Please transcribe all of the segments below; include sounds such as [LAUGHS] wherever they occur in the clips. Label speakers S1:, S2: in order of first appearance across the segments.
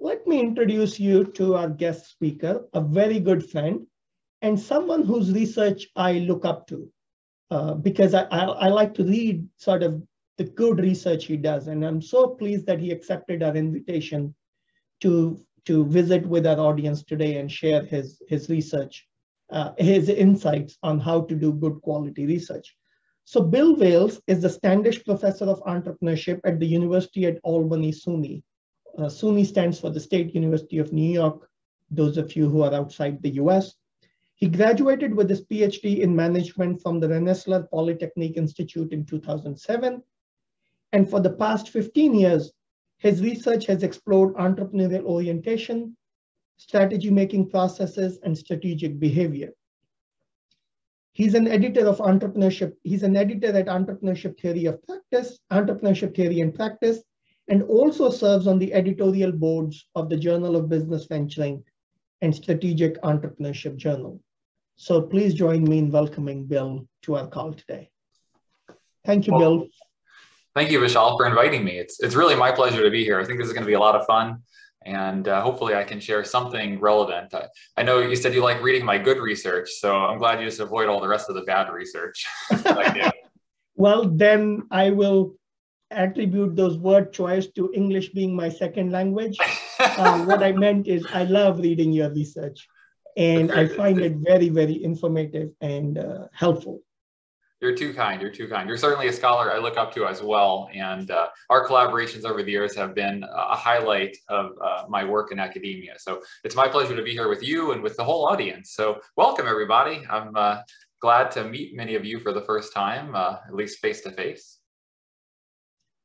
S1: let me introduce you to our guest speaker, a very good friend, and someone whose research I look up to uh, because I, I, I, like to read sort of the good research he does. And I'm so pleased that he accepted our invitation to, to visit with our audience today and share his, his research, uh, his insights on how to do good quality research. So Bill Wales is the Standish Professor of Entrepreneurship at the University at Albany, SUNY. Uh, SUNY stands for the State University of New York, those of you who are outside the US. He graduated with his PhD in management from the Rensselaer Polytechnic Institute in 2007. And for the past 15 years, his research has explored entrepreneurial orientation, strategy making processes, and strategic behavior. He's an editor of entrepreneurship. He's an editor at Entrepreneurship Theory of Practice, Entrepreneurship Theory and Practice, and also serves on the editorial boards of the Journal of Business Venturing and Strategic Entrepreneurship Journal. So please join me in welcoming Bill to our call today. Thank you, well, Bill.
S2: Thank you, Vishal, for inviting me. It's, it's really my pleasure to be here. I think this is going to be a lot of fun and uh, hopefully I can share something relevant. I, I, know you said you like reading my good research, so I'm glad you just avoid all the rest of the bad research. [LAUGHS] [LAUGHS]
S1: well, then I will attribute those word choice to English being my second language. uh, what I meant is I love reading your research and I find it very, very informative and uh, helpful.
S2: You're too kind. You're too kind. You're certainly a scholar I look up to as well. And uh, our collaborations over the years have been a highlight of uh, my work in academia. So it's my pleasure to be here with you and with the whole audience. So welcome, everybody. I'm uh, glad to meet many of you for the first time, uh, at least face to face.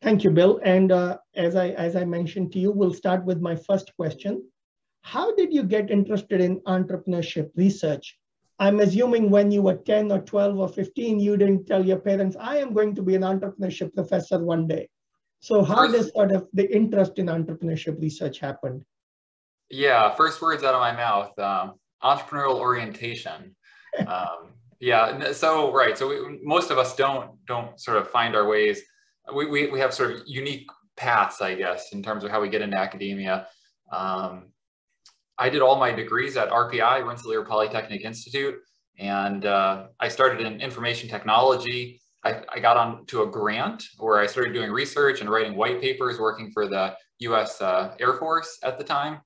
S1: Thank you, Bill. And uh, as I as I mentioned to you, we'll start with my first question. How did you get interested in entrepreneurship research? I'm assuming when you were 10 or 12 or 15, you didn't tell your parents, I am going to be an entrepreneurship professor one day. So how does sort of the interest in entrepreneurship research happen?
S2: Yeah, first words out of my mouth, um, entrepreneurial orientation. [LAUGHS] um, yeah, so right. So we, most of us don't don't sort of find our ways. We, we, we have sort of unique paths, I guess, in terms of how we get into academia. Um, I did all my degrees at RPI, Rensselaer Polytechnic Institute, and uh, I started in information technology. I, I, got onto a grant where I started doing research and writing white papers, working for the U.S. Uh, Air Force at the time.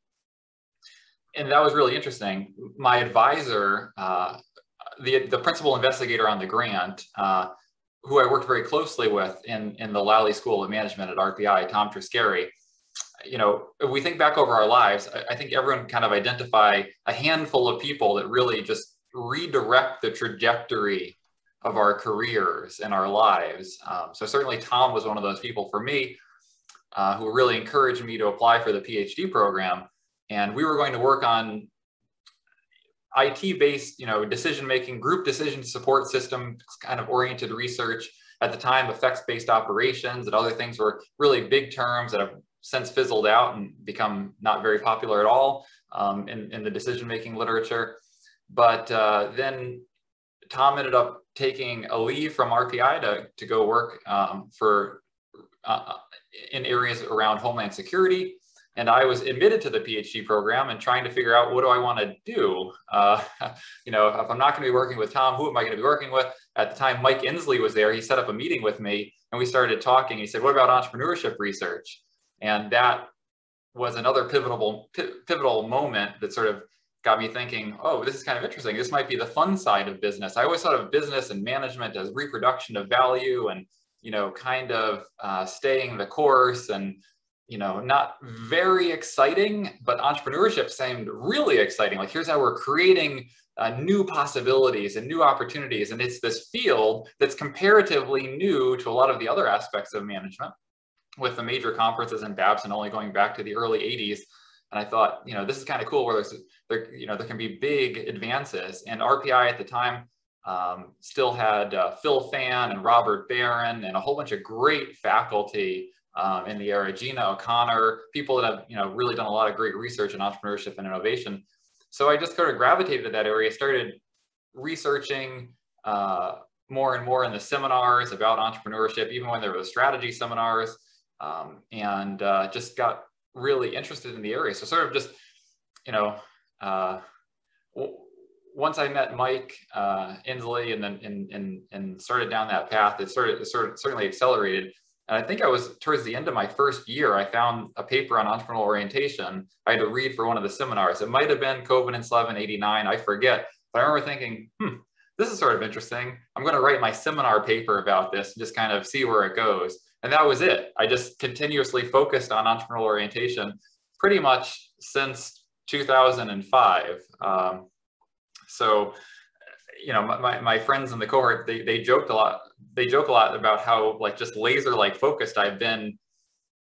S2: And that was really interesting. My advisor, uh, the, the principal investigator on the grant, uh, who I worked very closely with in, in the Lally School of Management at RPI, Tom Triscari, you know, if we think back over our lives, I, I think everyone kind of identify a handful of people that really just redirect the trajectory of our careers and our lives. Um, so certainly Tom was one of those people for me uh, who really encouraged me to apply for the PhD program. And we were going to work on IT-based, you know, decision-making, group decision support system kind of oriented research. At the time, effects-based operations and other things were really big terms that have since fizzled out and become not very popular at all um, in, in the decision-making literature. But uh, then Tom ended up taking a leave from RPI to, to go work um, for uh, in areas around Homeland Security. And I was admitted to the PhD program and trying to figure out what do I want to do? Uh, [LAUGHS] you know, if I'm not going to be working with Tom, who am I going to be working with? At the time, Mike Ensley was there. He set up a meeting with me and we started talking. He said, what about entrepreneurship research? And that was another pivotal, pivotal moment that sort of got me thinking, oh, this is kind of interesting. This might be the fun side of business. I always thought of business and management as reproduction of value and, you know, kind of uh, staying the course and, you know, not very exciting, but entrepreneurship seemed really exciting. Like here's how we're creating uh, new possibilities and new opportunities. And it's this field that's comparatively new to a lot of the other aspects of management with the major conferences and in Babson only going back to the early 80s. And I thought, you know, this is kind of cool where there's, there, you know, there can be big advances. And RPI at the time um, still had uh, Phil Phan and Robert Baron and a whole bunch of great faculty um, in the era, Gina O'Connor, people that have, you know, really done a lot of great research in entrepreneurship and innovation. So I just sort of gravitated to that area, started researching uh, more and more in the seminars about entrepreneurship, even when there were strategy seminars um, and uh, just got really interested in the area. So sort of just, you know, uh, once I met Mike uh, Ensley and then and, and, and started down that path, it sort of, it sort of certainly accelerated. And I think I was towards the end of my first year, I found a paper on entrepreneurial orientation. I had to read for one of the seminars. It might have been Covenants 1189, I forget. But I remember thinking, hmm, this is sort of interesting. I'm going to write my seminar paper about this and just kind of see where it goes. And that was it. I just continuously focused on entrepreneurial orientation pretty much since 2005. Um, so, you know, my, my friends in the cohort, they, they joked a lot. They joke a lot about how like just laser like focused I've been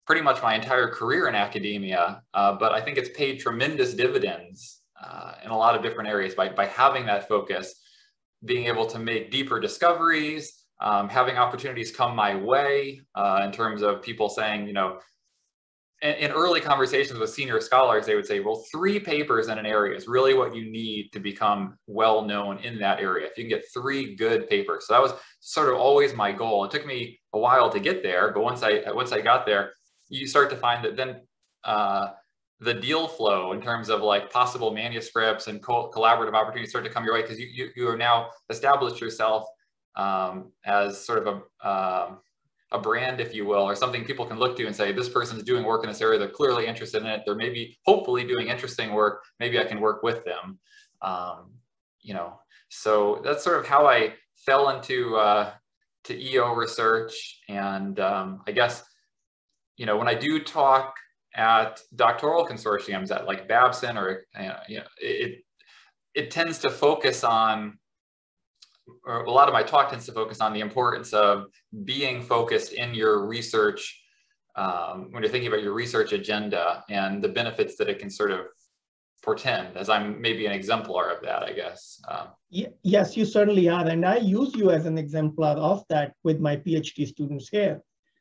S2: pretty much my entire career in academia. Uh, but I think it's paid tremendous dividends uh, in a lot of different areas by, by having that focus, being able to make deeper discoveries, um, having opportunities come my way uh, in terms of people saying, you know, in, early conversations with senior scholars, they would say, well, three papers in an area is really what you need to become well known in that area. If you can get three good papers. So that was sort of always my goal. It took me a while to get there, but once I once I got there, you start to find that then uh, the deal flow in terms of like possible manuscripts and co collaborative opportunities start to come your way because you, you, you have now established yourself um, as sort of a, um, a brand, if you will, or something people can look to and say, this person's doing work in this area. They're clearly interested in it. They're maybe hopefully doing interesting work. Maybe I can work with them. Um, you know, so that's sort of how I fell into uh, to EO research. And um, I guess, you know, when I do talk at doctoral consortiums at like Babson or, you know, it, it tends to focus on or a lot of my talk tends to focus on the importance of being focused in your research um, when you're thinking about your research agenda and the benefits that it can sort of portend as I'm maybe an exemplar of that, I guess. Um,
S1: yes, you certainly are. And I use you as an exemplar of that with my PhD students here.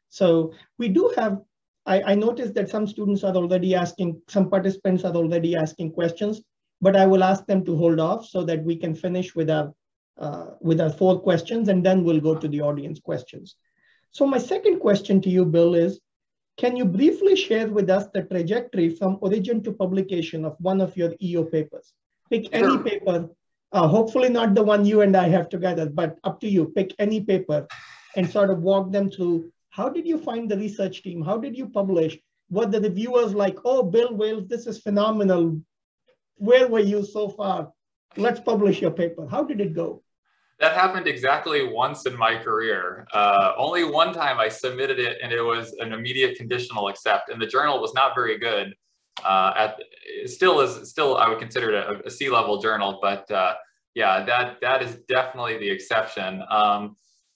S1: So we do have, I, I noticed that some students are already asking, some participants are already asking questions, but I will ask them to hold off so that we can finish with our uh, with our four questions, and then we'll go to the audience questions. So my second question to you, Bill, is can you briefly share with us the trajectory from origin to publication of one of your EO papers? Pick any sure. paper, uh, hopefully not the one you and I have together, but up to you. Pick any paper and sort of walk them through how did you find the research team? How did you publish? Were the reviewers like, oh, Bill Wales, this is phenomenal. Where were you so far? Let's publish your paper. How did it go?
S2: That happened exactly once in my career. Uh, only one time I submitted it and it was an immediate conditional accept and the journal was not very good. Uh, at still is still I would consider it a, a C level journal, but uh, yeah, that that is definitely the exception. Um,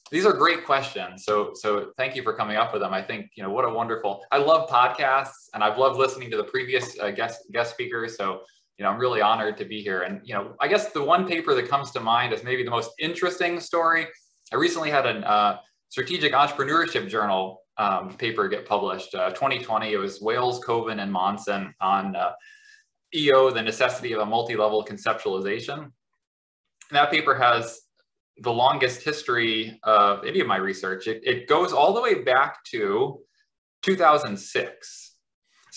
S2: these are great questions. So so thank you for coming up with them. I think you know what a wonderful. I love podcasts and I've loved listening to the previous uh, guest guest speakers. So you know, I'm really honored to be here. And, you know, I guess the one paper that comes to mind as maybe the most interesting story, I recently had a uh, strategic entrepreneurship journal um, paper get published, uh, 2020. It was Wales, Covin, and Monsen on uh, EO, the necessity of a multi-level conceptualization. And that paper has the longest history of any of my research. It, it goes all the way back to 2006.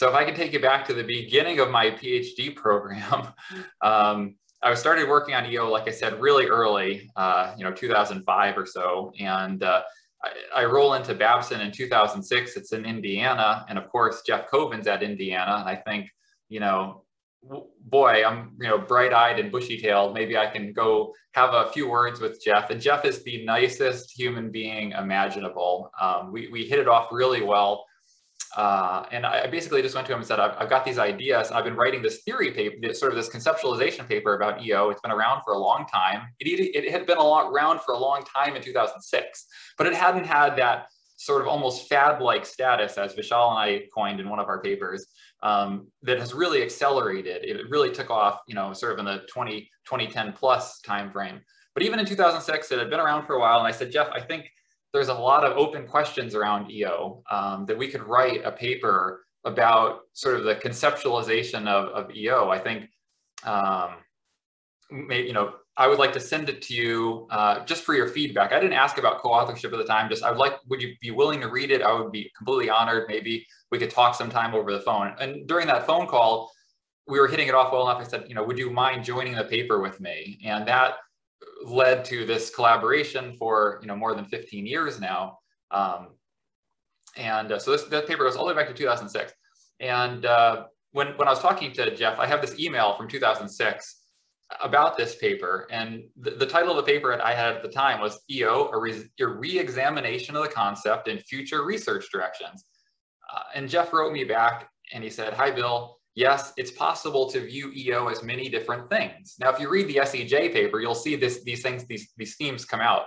S2: So if I can take you back to the beginning of my PhD program, [LAUGHS] um, I started working on EO, like I said, really early, uh, you know, 2005 or so. And uh, I, I, roll into Babson in 2006. It's in Indiana. And of course, Jeff Covin's at Indiana. And I think, you know, boy, I'm, you know, bright eyed and bushy tailed. Maybe I can go have a few words with Jeff. And Jeff is the nicest human being imaginable. Um, we, we hit it off really well. Uh, and I basically just went to him and said, I've, I've, got these ideas. I've been writing this theory paper, sort of this conceptualization paper about EO. It's been around for a long time. It, it had been around for a long time in 2006, but it hadn't had that sort of almost fad-like status, as Vishal and I coined in one of our papers, um, that has really accelerated. It really took off, you know, sort of in the 20, 2010 plus timeframe. But even in 2006, it had been around for a while. And I said, Jeff, I think there's a lot of open questions around EO um, that we could write a paper about sort of the conceptualization of, of EO. I think, um, maybe, you know, I would like to send it to you uh, just for your feedback. I didn't ask about co-authorship at the time. Just I would like, would you be willing to read it? I would be completely honored. Maybe we could talk sometime over the phone. And during that phone call, we were hitting it off well enough. I said, you know, would you mind joining the paper with me? And that led to this collaboration for you know more than 15 years now. Um, and uh, so this that paper goes all the way back to 2006. And uh, when when I was talking to Jeff, I have this email from 2006 about this paper, and the, the title of the paper I had at the time was EO: a, re, a re-examination of the concept and future research directions. Uh, and Jeff wrote me back, and he said, "Hi, Bill." Yes, it's possible to view EO as many different things. Now, if you read the SEJ paper, you'll see this, these things, these, these themes come out.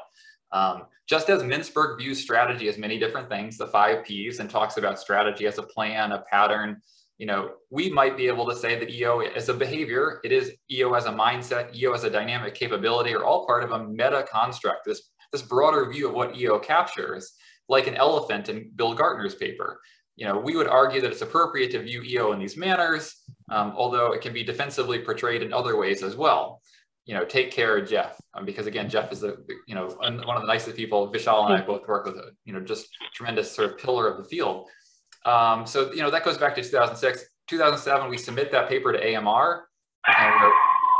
S2: Um, just as Mintzberg views strategy as many different things, the five Ps, and talks about strategy as a plan, a pattern, you know, we might be able to say that EO as a behavior, it is EO as a mindset, EO as a dynamic capability, are all part of a meta construct, this, this broader view of what EO captures, like an elephant in Bill Gartner's paper you know, we would argue that it's appropriate to view EO in these manners, um, although it can be defensively portrayed in other ways as well. You know, take care of Jeff, um, because again, Jeff is the, you know, one of the nicest people. Vishal and I both work with, a, you know, just tremendous sort of pillar of the field. Um, so, you know, that goes back to 2006. 2007, we submit that paper to AMR and,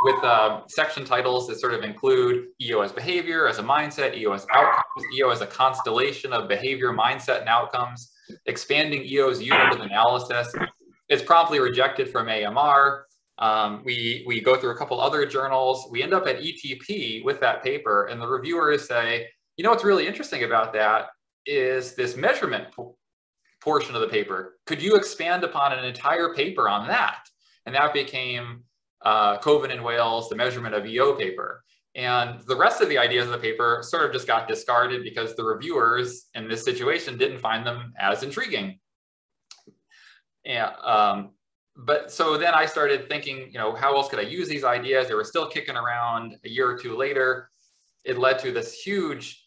S2: with uh, section titles that sort of include EO as behavior, as a mindset, EO as outcomes, EO as a constellation of behavior, mindset, and outcomes expanding EO's unit of analysis. It's promptly rejected from AMR. Um, we, we go through a couple other journals. We end up at ETP with that paper, and the reviewers say, you know what's really interesting about that is this measurement portion of the paper. Could you expand upon an entire paper on that? And that became uh, Covin and Wales, the measurement of EO paper. And the rest of the ideas of the paper sort of just got discarded because the reviewers in this situation didn't find them as intriguing. And, um, but so then I started thinking, you know, how else could I use these ideas? They were still kicking around a year or two later. It led to this huge,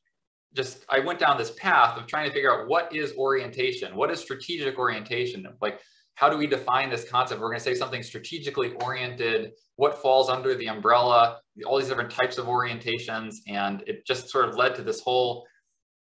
S2: just, I went down this path of trying to figure out what is orientation? What is strategic orientation? Like, how do we define this concept? We're going to say something strategically oriented, what falls under the umbrella, all these different types of orientations. And it just sort of led to this whole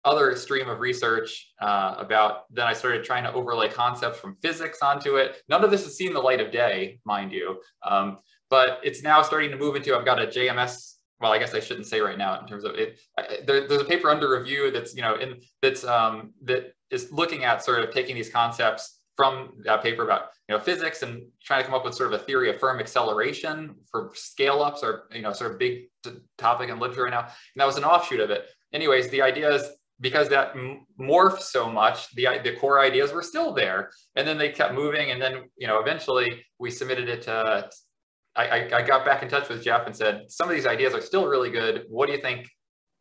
S2: other stream of research uh, about, then I started trying to overlay concepts from physics onto it. None of this has seen the light of day, mind you, um, but it's now starting to move into, I've got a JMS well, I guess I shouldn't say right now in terms of it. There, there's a paper under review that's you know in that's um, that is looking at sort of taking these concepts from that paper about you know physics and trying to come up with sort of a theory of firm acceleration for scale ups or you know sort of big topic in literature right now. And that was an offshoot of it. Anyways, the idea is because that morphed so much, the the core ideas were still there, and then they kept moving, and then you know eventually we submitted it to. I, I got back in touch with Jeff and said, some of these ideas are still really good. What do you think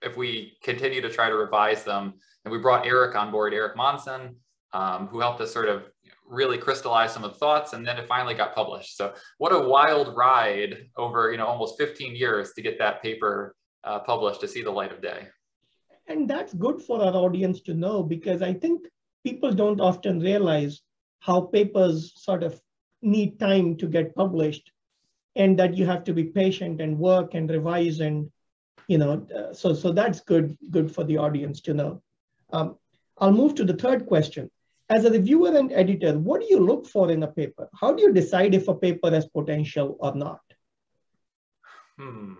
S2: if we continue to try to revise them? And we brought Eric on board, Eric Monsen, um, who helped us sort of really crystallize some of the thoughts and then it finally got published. So what a wild ride over you know almost 15 years to get that paper uh, published to see the light of day.
S1: And that's good for our audience to know because i think people don't often realize how papers sort of need time to get published and that you have to be patient and work and revise and you know uh, so so that's good good for the audience to know. Um, i'll move to the third question as a reviewer and editor, what do you look for in a paper? How do you decide if a paper has potential or not?
S2: Hmm.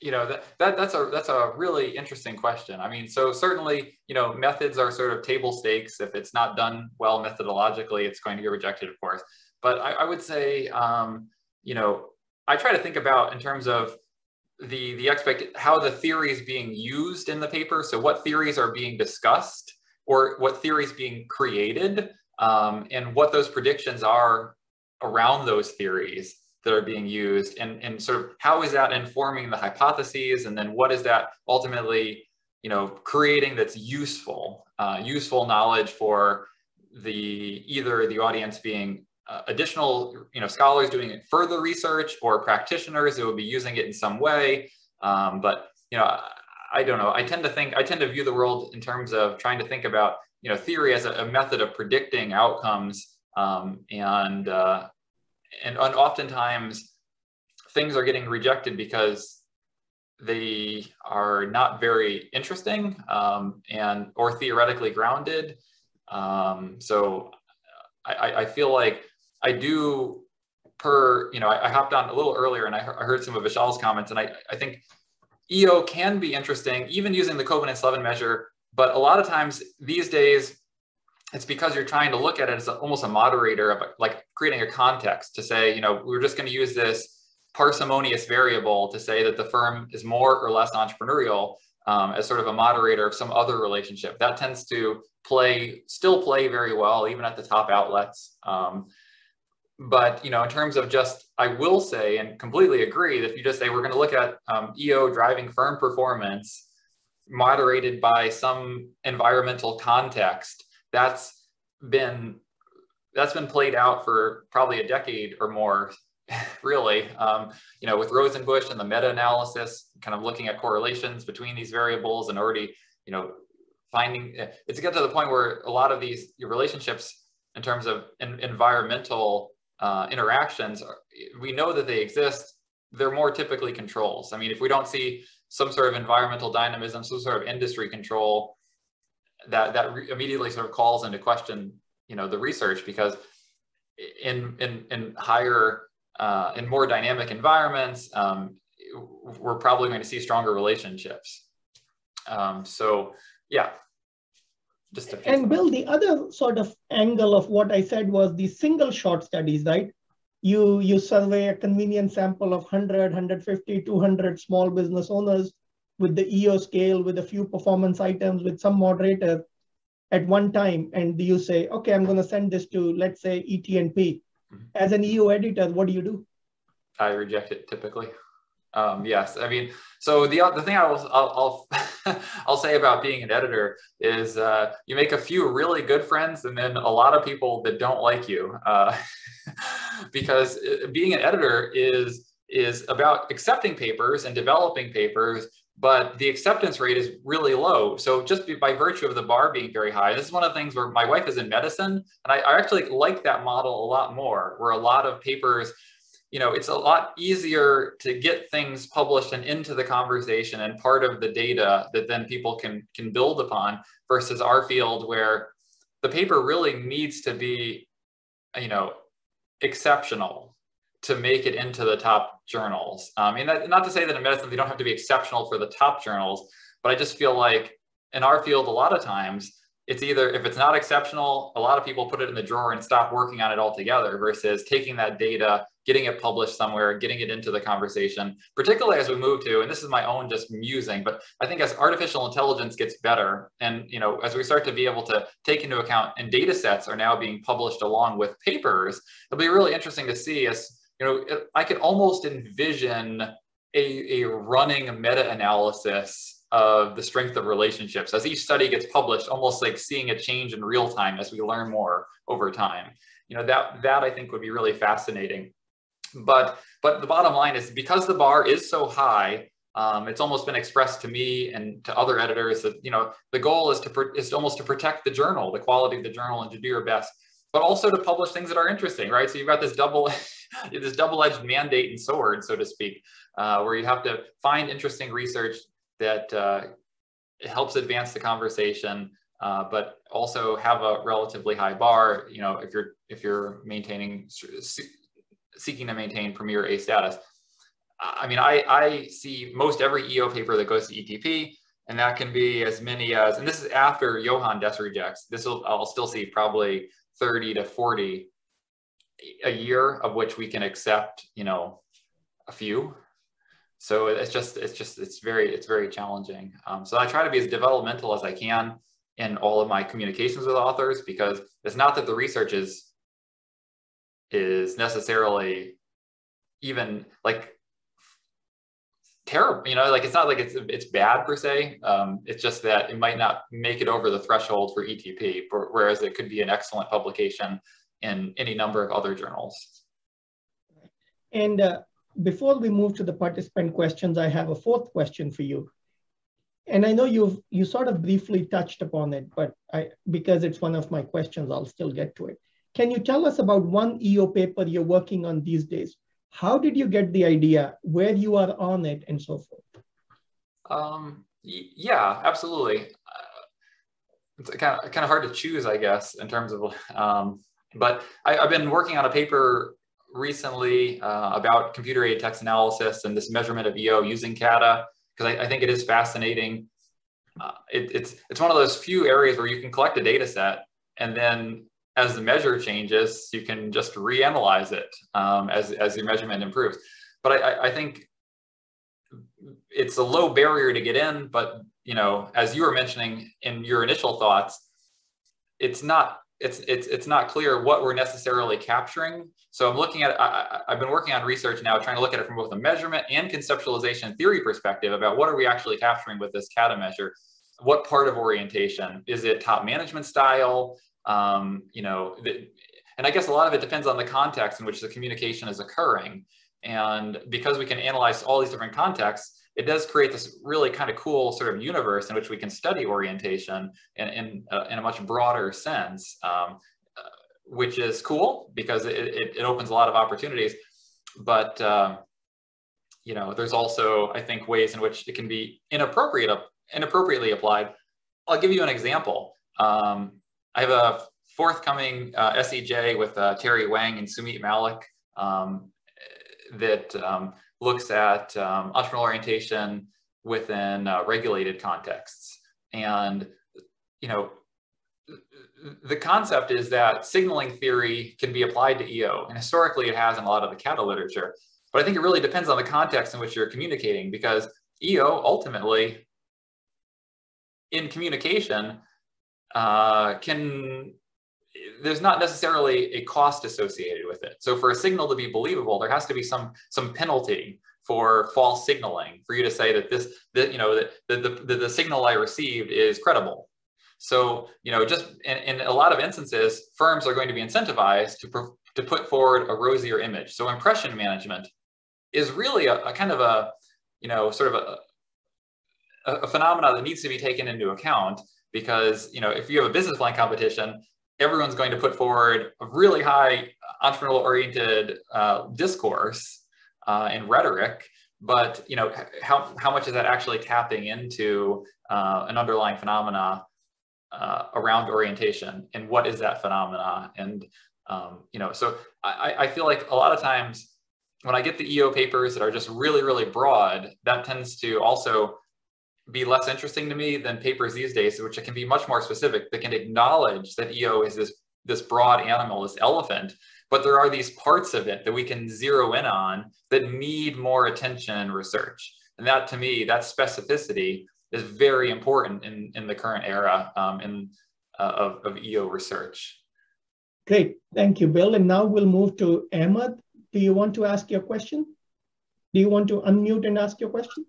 S2: You know that, that that's a that's a really interesting question. I mean, so certainly, you know, methods are sort of table stakes. If it's not done well methodologically, it's going to get rejected, of course. But I, I would say, um, you know, I try to think about in terms of the the expect how the theory is being used in the paper. So what theories are being discussed or what theories being created um, and what those predictions are around those theories that are being used and, and sort of how is that informing the hypotheses and then what is that ultimately you know creating that's useful uh, useful knowledge for the either the audience being uh, additional you know scholars doing further research or practitioners who will be using it in some way. Um, but you know I don't know. I tend to think, I tend to view the world in terms of trying to think about, you know, theory as a, a method of predicting outcomes. Um, and, uh, and, and oftentimes things are getting rejected because they are not very interesting um, and or theoretically grounded. Um, so I, I, feel like I do per, you know, I, I, hopped on a little earlier and I, I heard some of Vishal's comments and I, I think EO can be interesting, even using the Covin and Slevin measure, but a lot of times these days, it's because you're trying to look at it as almost a moderator of like creating a context to say, you know, we're just going to use this parsimonious variable to say that the firm is more or less entrepreneurial um, as sort of a moderator of some other relationship. That tends to play, still play very well, even at the top outlets. Um, but you know, in terms of just, I will say and completely agree that if you just say we're going to look at um, EO driving firm performance moderated by some environmental context, that's been that's been played out for probably a decade or more [LAUGHS] really, um, you know, with Rosenbusch and the meta-analysis, kind of looking at correlations between these variables and already, you know, finding, eh, it's get to the point where a lot of these relationships in terms of environmental uh, interactions, we know that they exist. They're more typically controls. I mean, if we don't see some sort of environmental dynamism, some sort of industry control, that that immediately sort of calls into question, you know, the research because in in in higher uh, in more dynamic environments, um, we're probably going to see stronger relationships. Um, so yeah,
S1: just a and Bill, the other sort of angle of what I said was the single shot studies, right? You, you survey a convenient sample of 100, 150, 200 small business owners with the EO scale, with a few performance items, with some moderator at one time. And you say, okay, I'm going to send this to, let's say, ET&P Mm-hmm. As an EO editor, what do you do?
S2: I reject it typically. Um, yes, I mean, so the the thing I will I'll I'll, [LAUGHS] I'll say about being an editor is uh, you make a few really good friends and then a lot of people that don't like you, uh, [LAUGHS] because uh, being an editor is is about accepting papers and developing papers but the acceptance rate is really low. So just by virtue of the bar being very high, this is one of the things where my wife is in medicine, and I, I actually like that model a lot more, where a lot of papers, you know, it's a lot easier to get things published and into the conversation and part of the data that then people can can build upon versus our field where the paper really needs to be, you know, exceptional to make it into the top journals. Um, mean, not to say that in medicine they don't have to be exceptional for the top journals, but I just feel like in our field, a lot of times it's either if it's not exceptional, a lot of people put it in the drawer and stop working on it altogether versus taking that data, getting it published somewhere, getting it into the conversation, particularly as we move to, and this is my own just musing, but I think as artificial intelligence gets better and, you know, as we start to be able to take into account and data sets are now being published along with papers, it'll be really interesting to see as you know, I could almost envision a, a running meta-analysis of the strength of relationships as each study gets published, almost like seeing a change in real time as we learn more over time. You know, that, that I think would be really fascinating. But, but the bottom line is because the bar is so high, um, it's almost been expressed to me and to other editors that, you know, the goal is to, is almost to protect the journal, the quality of the journal and to do your best but also to publish things that are interesting, right? So you've got this double, [LAUGHS] this double-edged mandate and sword, so to speak, uh, where you have to find interesting research that uh, helps advance the conversation, uh, but also have a relatively high bar. You know, if you're if you're maintaining seeking to maintain premier A status. I mean, I I see most every EO paper that goes to ETP, and that can be as many as, and this is after Johan Des rejects. This will I'll still see probably 30 to 40 a year of which we can accept, you know, a few. So it's just, it's just, it's very, it's very challenging. Um, so I try to be as developmental as I can in all of my communications with authors because it's not that the research is, is necessarily even like terrible you know like it's not like it's it's bad per se um, it's just that it might not make it over the threshold for etp whereas it could be an excellent publication in any number of other journals
S1: and uh, before we move to the participant questions i have a fourth question for you and i know you've you sort of briefly touched upon it but i because it's one of my questions i'll still get to it can you tell us about one eo paper you're working on these days how did you get the idea, where you are on it, and so forth?
S2: Um, yeah, absolutely. Uh, it's kind of, kind of hard to choose, I guess, in terms of, um, but I, have been working on a paper recently uh, about computer aided text analysis and this measurement of EO using CATA, because I, I, think it is fascinating. Uh, it, it's, it's one of those few areas where you can collect a data set and then as the measure changes, you can just reanalyze it um, as, as your measurement improves. But I, I think it's a low barrier to get in, but you know, as you were mentioning in your initial thoughts, it's not it's it's it's not clear what we're necessarily capturing. So I'm looking at I, have been working on research now, trying to look at it from both a measurement and conceptualization theory perspective about what are we actually capturing with this CATA measure. What part of orientation is it? Top management style, um, you know, the, and I guess a lot of it depends on the context in which the communication is occurring. And because we can analyze all these different contexts, it does create this really kind of cool sort of universe in which we can study orientation in, in, uh, in a much broader sense, um, uh, which is cool because it, it, it, opens a lot of opportunities. But, uh, you know, there's also, I think, ways in which it can be inappropriate, inappropriately applied. I'll give you an example. Um, I have a forthcoming uh, SEJ with uh, Terry Wang and Sumit Malik um, that um, looks at um, entrepreneurial orientation within uh, regulated contexts. And, you know, the concept is that signaling theory can be applied to EO, and historically it has in a lot of the CATA literature. But I think it really depends on the context in which you're communicating because EO ultimately, in communication, uh, can there's not necessarily a cost associated with it. So for a signal to be believable, there has to be some some penalty for false signaling for you to say that this that you know that the, the, the signal I received is credible. So you know just in, in a lot of instances, firms are going to be incentivized to to put forward a rosier image. So impression management is really a, a kind of a you know sort of a, a, a phenomena that needs to be taken into account because you know if you have a business plan competition everyone's going to put forward a really high entrepreneurial oriented uh, discourse uh, and rhetoric but you know how, how much is that actually tapping into uh, an underlying phenomena uh, around orientation? And what is that phenomena? And um, you know so I, I feel like a lot of times when i get the eo papers that are just really really broad that tends to also be less interesting to me than papers these days, which can be much more specific, that can acknowledge that EO is this, this broad animal, this elephant, but there are these parts of it that we can zero in on that need more attention and research. And that to me, that specificity is very important in, in the current era um, in, uh, of, of EO research.
S1: Great, thank you, Bill. And now we'll move to Ahmed. Do you want to ask your question? Do you want to unmute and ask your question?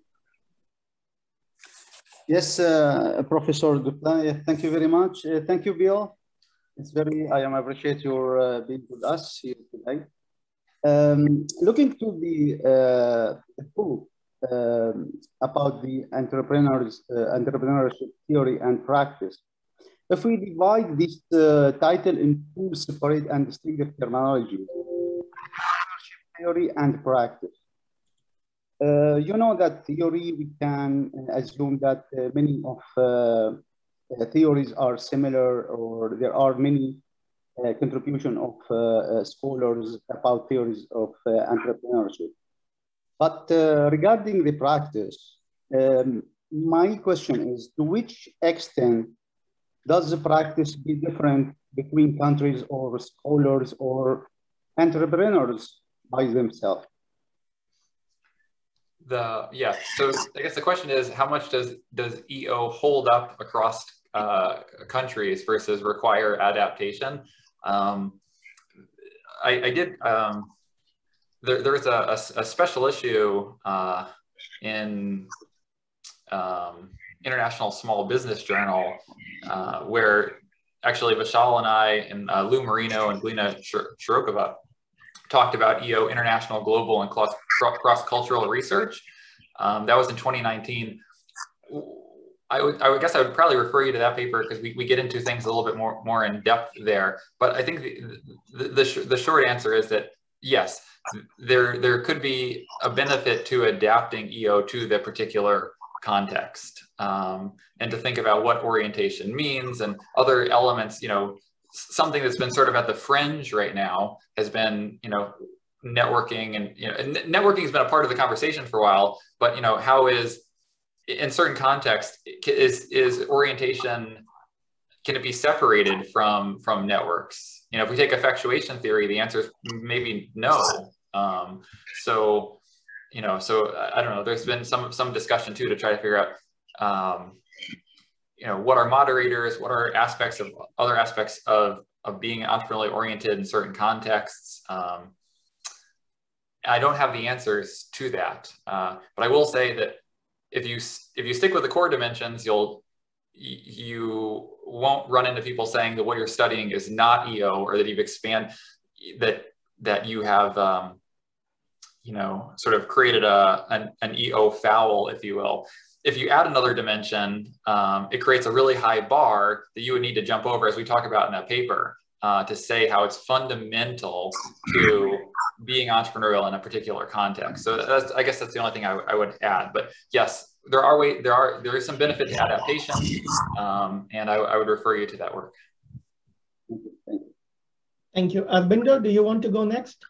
S3: Yes, uh, Professor Duplan, thank you very much. Uh, thank you, Bill. It's very, I am appreciate your uh, being with us here today. Um, looking to the, uh, book um, about the entrepreneurs, uh, entrepreneurship theory and practice, if we divide this uh, title in two separate and distinct terminologies, theory and practice, uh, you know that theory, we can assume that uh, many of uh, theories are similar or there are many uh, contribution of uh, uh, scholars about theories of entrepreneurship. But regarding the practice, um, my question is, to which extent does the practice be different between countries or scholars or entrepreneurs by themselves?
S2: The yeah so i guess the question is how much does does eo hold up across uh, countries versus require adaptation? Um, I, I, did um, there, there's a, a, a, special issue uh, in um, international small business journal uh, where actually vishal and i and uh, lou marino and galina shirokova talked about EO, international, global, and cross, cross-cultural research. Um, that was in 2019. I would, I would guess I would probably refer you to that paper because we, we get into things a little bit more, more in depth there. But I think the, the, the, sh the short answer is that yes, there, there could be a benefit to adapting EO to the particular context um, and to think about what orientation means and other elements, you know, something that's been sort of at the fringe right now has been, you know, networking and, you know, and networking has been a part of the conversation for a while, but, you know, how is, in certain contexts, is, is orientation, can it be separated from, from networks? You know, if we take effectuation theory, the answer is maybe no. Um, so, you know, so I don't know, there's been some, some discussion too, to try to figure out, um, you know, what are moderators, what are aspects of other aspects of, of being entrepreneurially oriented in certain contexts. Um, I don't have the answers to that, uh, but I will say that if you if you stick with the core dimensions, you'll you won't run into people saying that what you're studying is not EO or that you've expand that that you have um, you know sort of created a an, an EO foul, if you will. If you add another dimension, um, it creates a really high bar that you would need to jump over, as we talk about in that paper, uh, to say how it's fundamental to being entrepreneurial in a particular context. So that's, I guess that's the only thing I, I would add. But yes, there are way there are there is some benefit to adaptation, um, and I, I, would refer you to that work.
S1: Thank you, Arbinder. Do you want to go next?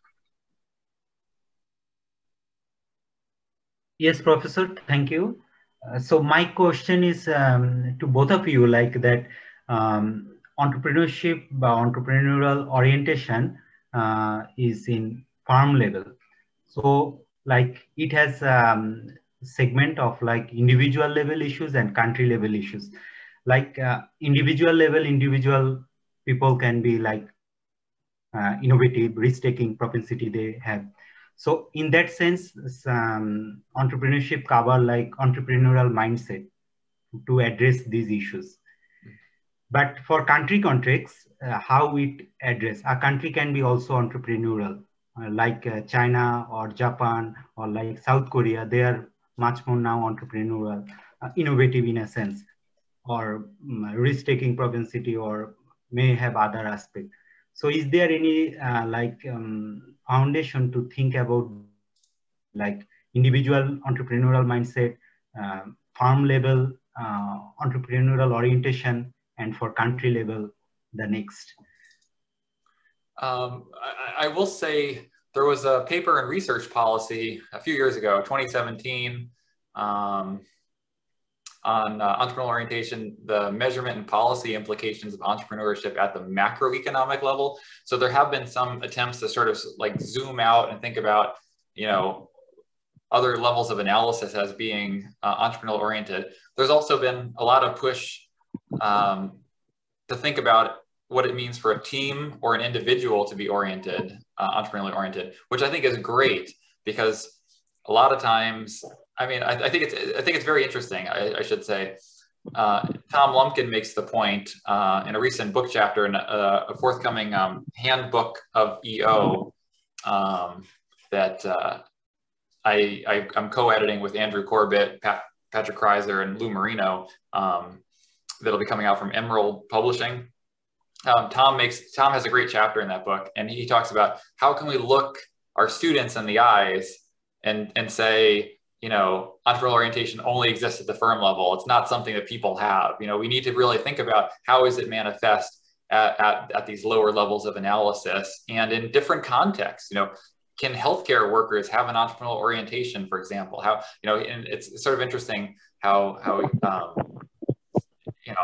S4: Yes, Professor. Thank you. Uh, so my question is um, to both of you, like that um, entrepreneurship, entrepreneurial orientation uh, is in farm level. So like it has um, segment of like individual level issues and country level issues. Like uh, individual level, individual people can be like uh, innovative, risk-taking propensity they have so in that sense, um, entrepreneurship cover like entrepreneurial mindset to address these issues. But for country context, uh, how it address a country can be also entrepreneurial, like uh, China or Japan or like South Korea. They are much more now entrepreneurial, uh, innovative in a sense, or um, risk-taking propensity, or may have other aspect. So is there any uh, like um, foundation to think about like individual entrepreneurial mindset, uh, farm level uh, entrepreneurial orientation, and for country level, the next?
S2: Um, I, I, will say there was a paper in research policy a few years ago, 2017, um, on uh, entrepreneurial orientation, the measurement and policy implications of entrepreneurship at the macroeconomic level. So there have been some attempts to sort of like zoom out and think about, you know, other levels of analysis as being uh, entrepreneurial oriented. There's also been a lot of push um, to think about what it means for a team or an individual to be oriented, uh, entrepreneurially oriented, which I think is great because a lot of times I mean, I, I, think it's I think it's very interesting. I, I should say. Uh, Tom Lumpkin makes the point uh, in a recent book chapter in a, a forthcoming um, handbook of EO um, that uh, I, I am co-editing with Andrew Corbett, Pat, Patrick Kreiser, and Lou Marino. Um, that'll be coming out from Emerald Publishing. Um, Tom makes Tom has a great chapter in that book, and he talks about how can we look our students in the eyes and and say you know, entrepreneurial orientation only exists at the firm level. It's not something that people have. You know, we need to really think about how is it manifest at, at, at these lower levels of analysis and in different contexts. You know, can healthcare workers have an entrepreneurial orientation, for example? How, you know, and it's sort of interesting how, how, um,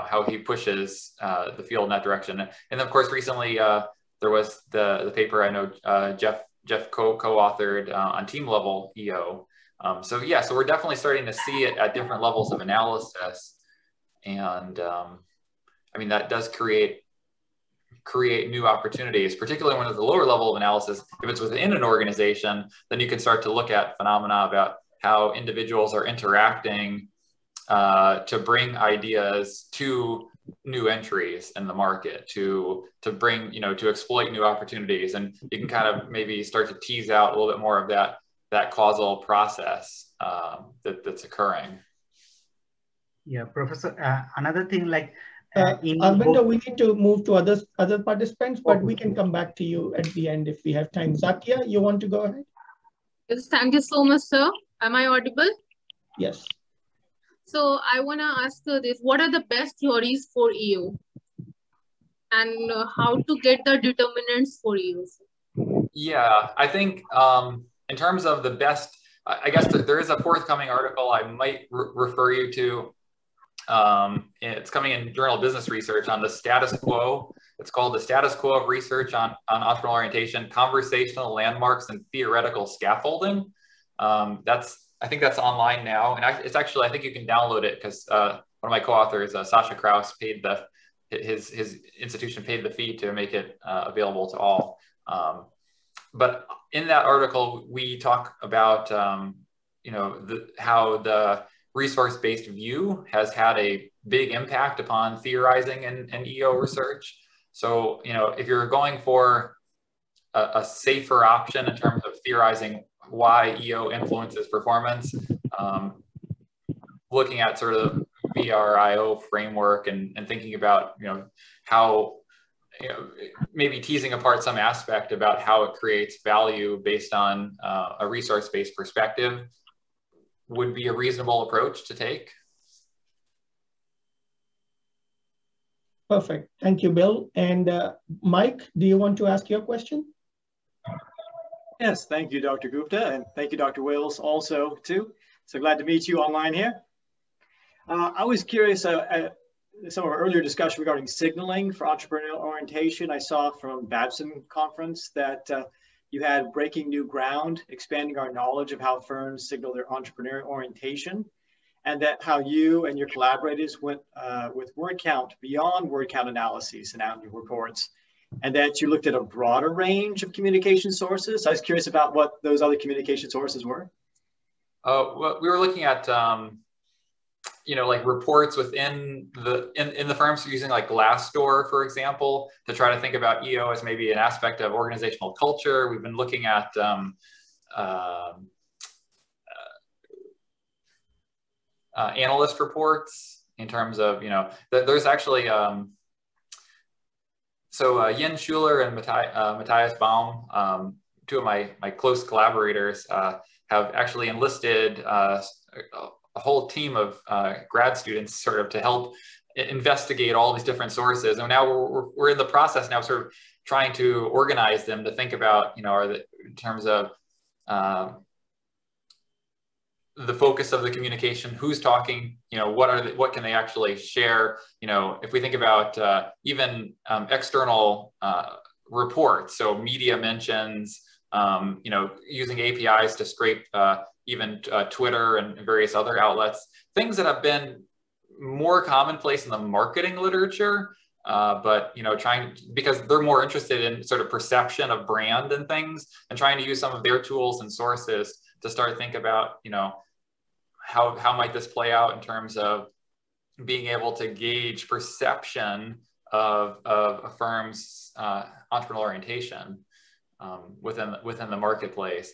S2: how he pushes uh, the field in that direction. And of course, recently uh, there was the, the paper I know uh, Jeff, Jeff co- co-authored uh, on team level EO, um, so yeah, so we're definitely starting to see it at different levels of analysis. And um, I mean, that does create create new opportunities, particularly when it's the lower level of analysis. If it's within an organization, then you can start to look at phenomena about how individuals are interacting uh, to bring ideas to new entries in the market to to bring you know to exploit new opportunities and you can kind of maybe start to tease out a little bit more of that that causal process um, that, that's occurring.
S4: Yeah, Professor, uh, another thing like
S1: uh, uh we need to move to other other participants, but we can come back to you at the end if we have time. Zakia, you want to go ahead?
S5: Yes, thank you so much, sir. Am I audible?
S1: Yes.
S5: So I want to ask this, what are the best theories for EO? And how to get the determinants for EOs?
S2: Yeah, I think um, in terms of the best, I guess there is a forthcoming article I might re refer you to. Um, it's coming in Journal of Business Research on the status quo. It's called The Status Quo of Research on, on Entrepreneurial Orientation, Conversational Landmarks and Theoretical Scaffolding. Um, that's I think that's online now, and I, it's actually I think you can download it because uh, one of my co-authors, uh, Sascha Kraus, paid the his his institution paid the fee to make it uh, available to all. Um, but in that article, we talk about um, you know the, how the resource-based view has had a big impact upon theorizing and, and EO research. So you know if you're going for a, a safer option in terms of theorizing why EO influences performance, um, looking at sort of the VRIO framework and, and thinking about, you know, how, you know, maybe teasing apart some aspect about how it creates value based on uh, a resource-based perspective would be a reasonable approach to take.
S1: Perfect. Thank you, Bill. And uh, Mike, do you want to ask your question?
S6: Yes, thank you, Dr. Gupta, and thank you, Dr. Wills, also, too. So glad to meet you online here. Uh, I was curious, uh, uh, some of our earlier discussion regarding signaling for entrepreneurial orientation. I saw from Babson conference that uh, you had breaking new ground, expanding our knowledge of how firms signal their entrepreneurial orientation, and that how you and your collaborators went uh, with word count beyond word count analyses and annual reports and that you looked at a broader range of communication sources. I was curious about what those other communication sources were.
S2: Uh, well, we were looking at, um, you know, like reports within the in, in the firms using like Glassdoor, for example, to try to think about EO as maybe an aspect of organizational culture. We've been looking at um, uh, uh, analyst reports in terms of, you know, th there's actually um, so uh, Schuler and Matthi uh, Matthias Baum, um, two of my, my close collaborators, uh, have actually enlisted uh, a whole team of uh, grad students sort of to help investigate all these different sources. And now we're, we're in the process now sort of trying to organize them to think about, you know, are the, in terms of um, the focus of the communication, who's talking, you know, what are what can they actually share? You know, if we think about uh, even um, external uh, reports, so media mentions, um, you know, using APIs to scrape uh, even uh, Twitter and various other outlets, things that have been more commonplace in the marketing literature, uh, but you know, trying because they're more interested in sort of perception of brand and things, and trying to use some of their tools and sources to start think about, you know, how, how might this play out in terms of being able to gauge perception of, of a firm's uh, entrepreneurial orientation um, within, within the marketplace,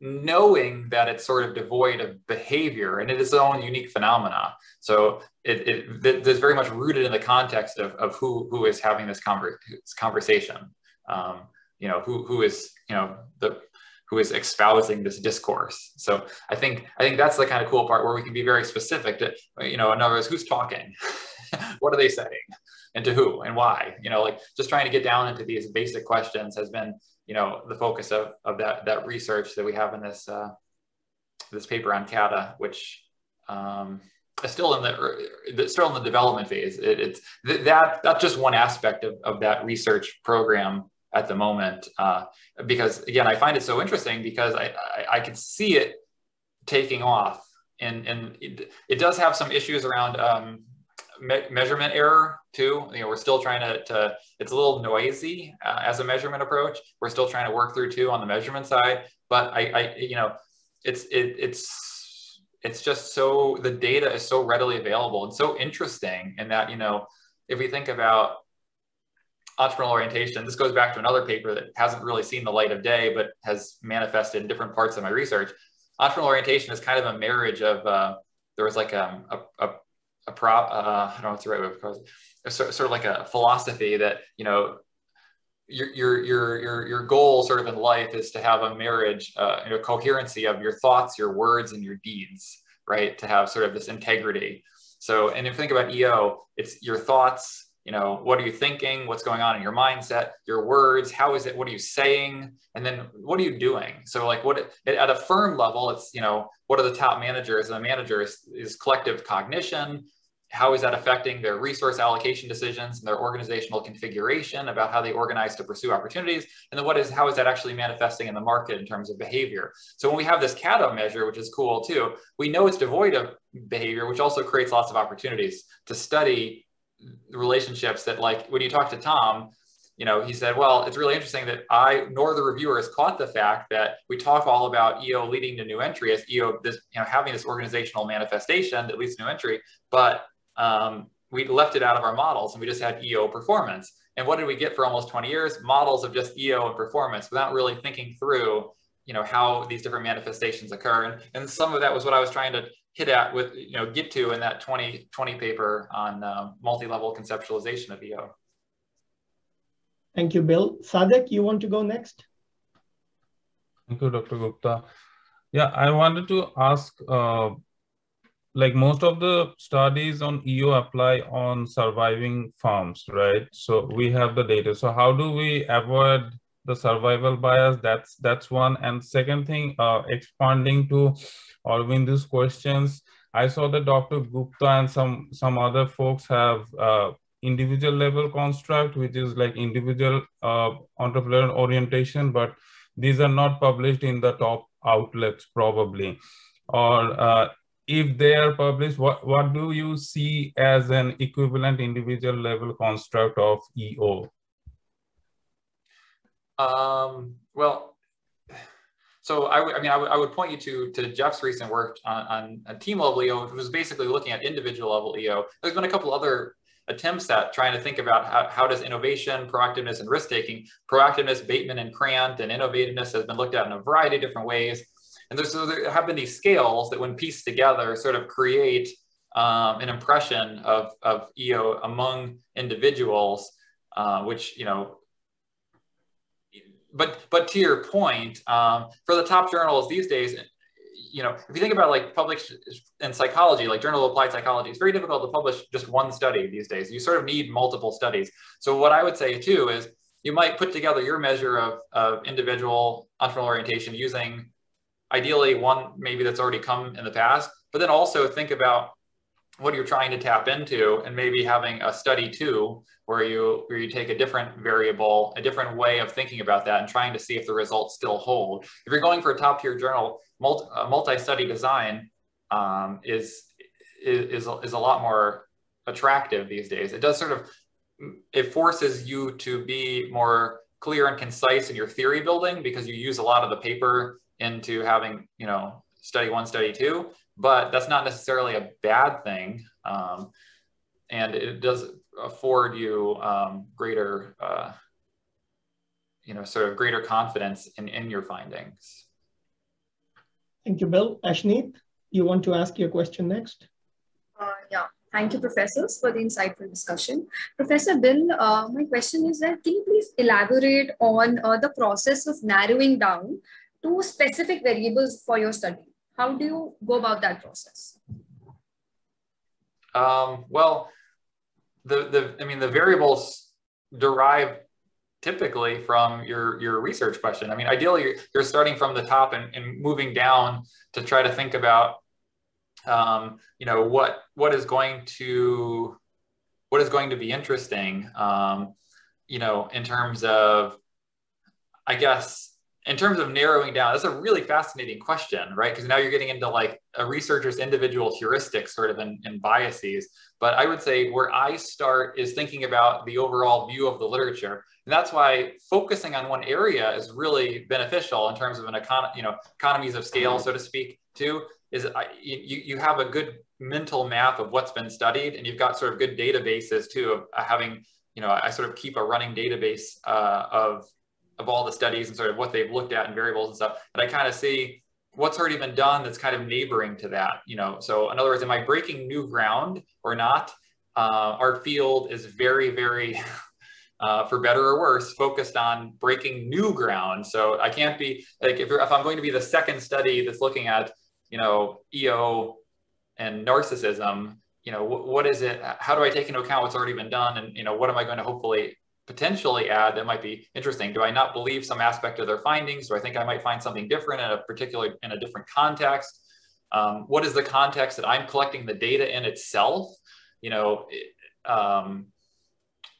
S2: knowing that it's sort of devoid of behavior and it is its own unique phenomena. So it, it, it is very much rooted in the context of, of who, who is having this, conver this conversation. Um, you know, who, who is, you know, the, who is espousing this discourse. So I think I think that's the kind of cool part where we can be very specific to, you know, in other words, who's talking, [LAUGHS] what are they saying, and to who and why. You know, like just trying to get down into these basic questions has been, you know, the focus of of that that research that we have in this uh, this paper on CATA, which um, is still in the still in the development phase. It, it's that that's just one aspect of, of that research program at the moment uh, because again i find it so interesting because i i, I can see it taking off. And and it, it does have some issues around um, me measurement error too. You know we're still trying to, to it's a little noisy uh, as a measurement approach. We're still trying to work through too on the measurement side. But i i you know it's it, it's it's just so the data is so readily available and so interesting in that you know if we think about entrepreneurial orientation. This goes back to another paper that hasn't really seen the light of day, but has manifested in different parts of my research. Entrepreneurial orientation is kind of a marriage of, uh, there was like um, a, a, a prop, uh, I don't know what's the right way call it, sort, sort of like a philosophy that, you know, your, your, your, your, your goal sort of in life is to have a marriage, uh, you know, coherency of your thoughts, your words, and your deeds. right? To have sort of this integrity. So, and if you think about EO, it's your thoughts, you know, what are you thinking? What's going on in your mindset, your words, how is it? What are you saying? And then what are you doing? So like what at a firm level, it's, you know, what are the top managers and the manager is, is collective cognition, how is that affecting their resource allocation decisions and their organizational configuration about how they organize to pursue opportunities and then what is how is that actually manifesting in the market in terms of behavior so when we have this CATA measure which is cool too we know it's devoid of behavior which also creates lots of opportunities to study relationships that like when you talk to tom you know, he said, well, it's really interesting that I nor the reviewers caught the fact that we talk all about EO leading to new entry as EO, this, you know, having this organizational manifestation that leads to new entry, but um, we left it out of our models and we just had EO performance. And what did we get for almost 20 years? Models of just EO and performance without really thinking through, you know, how these different manifestations occur. And, and some of that was what I was trying to hit at with, you know, get to in that 2020 paper on uh, multi-level conceptualization of EO.
S1: Thank you, Bill. Sadek, you want to go next?
S7: Thank you, Dr. Gupta. Yeah, I wanted to ask uh, like most of the studies on EO apply on surviving farms, right? So we have the data. So how do we avoid the survival bias? That's that's one. And second thing, uh, expanding to Arvind's questions, I saw that Dr. Gupta and some some other folks have uh, individual level construct, which is like individual uh, entrepreneur orientation, but these are not published in the top outlets probably. Or uh, if they are published, what, what do you see as an equivalent individual level construct of EO?
S2: Um, well, so I, I mean, I, would point you to, to Jeff's recent work on, on a team level EO, which was basically looking at individual level EO. There's been a couple other attempts at trying to think about how, how does innovation, proactiveness, and risk-taking, proactiveness, Bateman and Crant, and innovativeness has been looked at in a variety of different ways. And there's, so there have been these scales that when pieced together sort of create um, an impression of, of EO among individuals, uh, which, you know, but, but to your point, um, for the top journals these days, you know, if you think about like published in psychology, like Journal of Applied Psychology, it's very difficult to publish just one study these days. You sort of need multiple studies. So what I would say too is you might put together your measure of, of individual entrepreneurial orientation using ideally one maybe that's already come in the past, but then also think about what you're trying to tap into and maybe having a study too where you where you take a different variable a different way of thinking about that and trying to see if the results still hold. If you're going for a top tier journal multi, multi-study design um, is, is is a lot more attractive these days. It does sort of it forces you to be more clear and concise in your theory building because you use a lot of the paper into having, you know, study one, study two, but that's not necessarily a bad thing. Um, and it does afford you um, greater, uh, you know, sort of greater confidence in, in your findings.
S1: Thank you, Bill. Ashneet, you want to ask your question next?
S8: Uh, yeah. Thank you, professors, for the insightful discussion. Professor Bill, uh, my question is that can you please elaborate on uh, the process of narrowing down two specific variables for your study. How do you go about that process?
S2: Um, well, the, the, I mean, the variables derive typically from your, your research question. I mean, ideally you're, you're starting from the top and, and moving down to try to think about, um, you know, what, what is going to, what is going to be interesting, um, you know, in terms of, I guess, in terms of narrowing down, that's a really fascinating question, right? Because now you're getting into like a researcher's individual heuristics sort of and, biases. But I would say where I start is thinking about the overall view of the literature. And that's why focusing on one area is really beneficial in terms of an econ you know, economies of scale, so to speak, too, is I, you, you have a good mental map of what's been studied and you've got sort of good databases too of having, you know, I sort of keep a running database uh, of of all the studies and sort of what they've looked at and variables and stuff. And I kind of see what's already been done that's kind of neighboring to that, you know. So in other words, am I breaking new ground or not? Uh, our field is very, very, [LAUGHS] uh, for better or worse, focused on breaking new ground. So I can't be like if, if I'm going to be the second study that's looking at, you know, EO and narcissism, you know, what, what is it? How do I take into account what's already been done? And, you know, what am I going to hopefully potentially add that might be interesting? Do I not believe some aspect of their findings? Do I think I might find something different in a particular, in a different context? Um, what is the context that I'm collecting the data in itself? You know, um,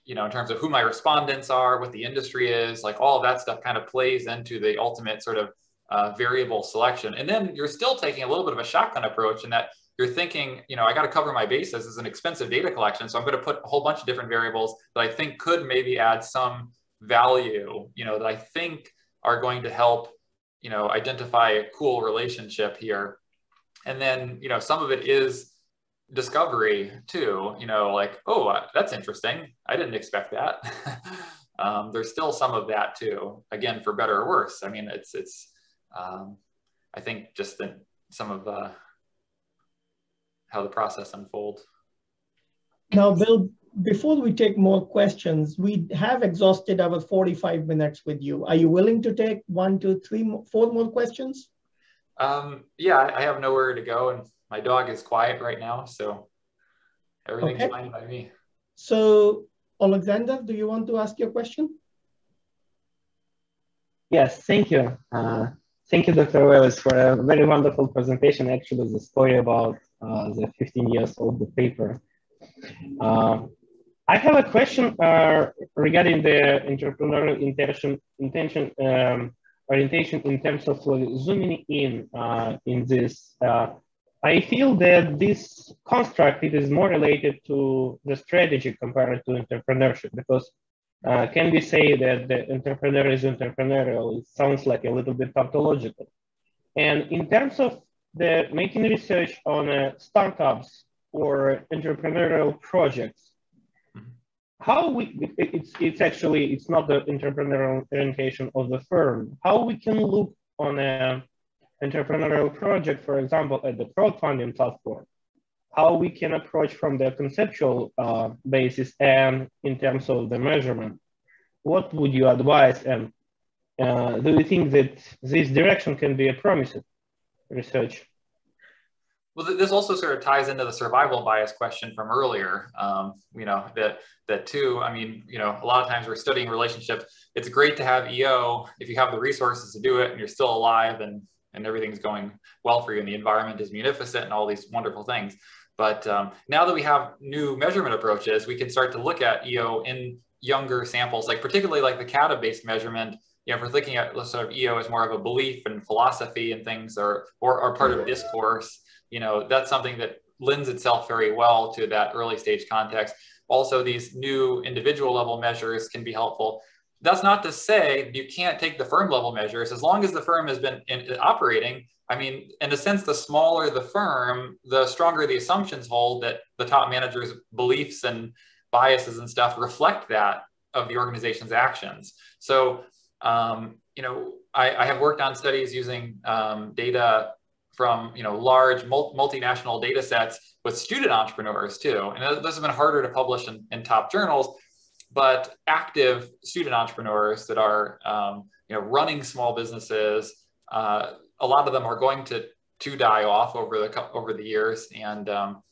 S2: you know, in terms of who my respondents are, what the industry is, like all of that stuff kind of plays into the ultimate sort of uh, variable selection. And then you're still taking a little bit of a shotgun approach in that you're thinking, you know, I got to cover my bases as an expensive data collection. So I'm going to put a whole bunch of different variables that I think could maybe add some value, you know, that I think are going to help, you know, identify a cool relationship here. And then, you know, some of it is discovery too, you know, like, oh, uh, that's interesting. I didn't expect that. [LAUGHS] um, there's still some of that too, again, for better or worse. I mean, it's, it's, um, I think just the, some of the, how the process unfolds.
S1: Now, Bill, before we take more questions, we have exhausted our 45 minutes with you. Are you willing to take one, two, three, four more questions?
S2: Um, yeah, I have nowhere to go and my dog is quiet right now, so everything's okay. fine by me.
S1: So, Alexander, do you want to ask your question?
S9: Yes, thank you. Uh, thank you, Dr. Willis, for a very wonderful presentation. Actually, the story about the 15 years old the paper. Uh, I have a question uh, regarding the entrepreneurial intention, intention um, orientation in terms of zooming in uh, in this uh, I feel that this construct it is more related to the strategy compared to entrepreneurship because uh, can we say that the entrepreneur is entrepreneurial? It sounds like a little bit tautological. And in terms of the making research on uh, startups or entrepreneurial projects, how we it's it's actually it's not the entrepreneurial orientation of the firm. How we can look on a entrepreneurial project, for example, at the crowdfunding platform, how we can approach from the conceptual uh, basis and in terms of the measurement. What would you advise? And uh, do you think that this direction can be a promising research?
S2: Well, this also sort of ties into the survival bias question from earlier. Um, you know, that that too. I mean, you know, a lot of times we're studying relationships. It's great to have EO if you have the resources to do it and you're still alive and and everything's going well for you and the environment is munificent and all these wonderful things. But um, now that we have new measurement approaches, we can start to look at EO in younger samples, like particularly like the CATA-based measurement. You know, if we're looking at sort of EO as more of a belief and philosophy and things or, or, or part of discourse, you know, that's something that lends itself very well to that early stage context. Also, these new individual level measures can be helpful that's not to say you can't take the firm level measures as long as the firm has been in, operating. I mean, in a sense, the smaller the firm, the stronger the assumptions hold that the top manager's beliefs and biases and stuff reflect that of the organization's actions. So, um, you know, I, I, have worked on studies using um, data from you know large multinational data sets with student entrepreneurs too, and those have been harder to publish in, in top journals but active student entrepreneurs that are um, you know running small businesses uh, a lot of them are going to to die off over the over the years. And um,